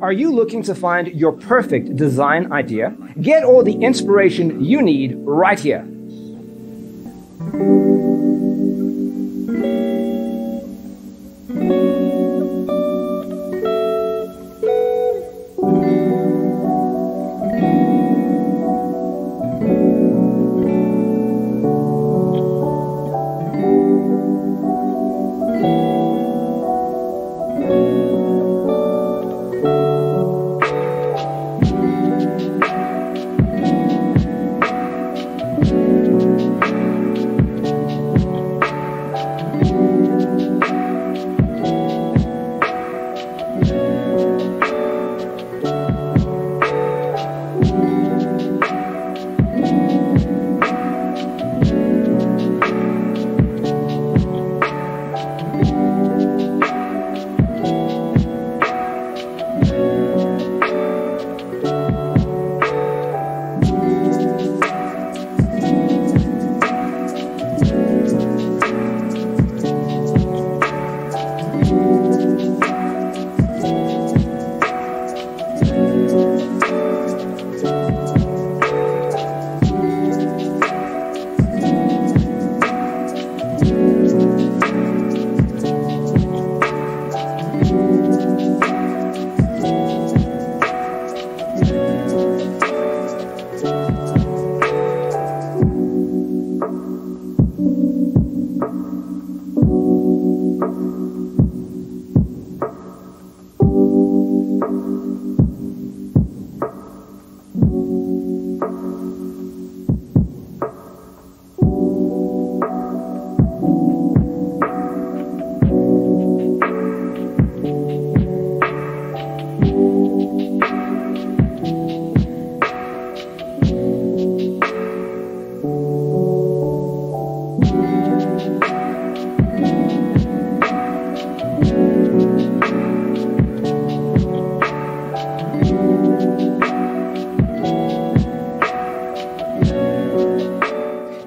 Are you looking to find your perfect design idea? Get all the inspiration you need right here.